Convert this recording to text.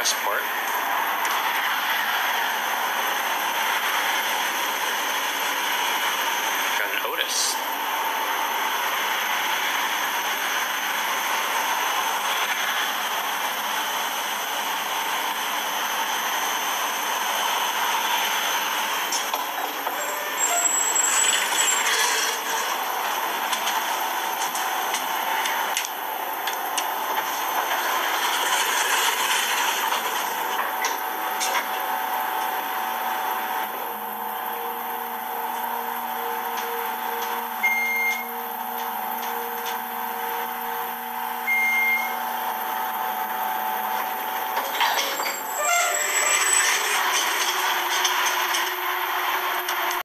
question mark. Got an Otis.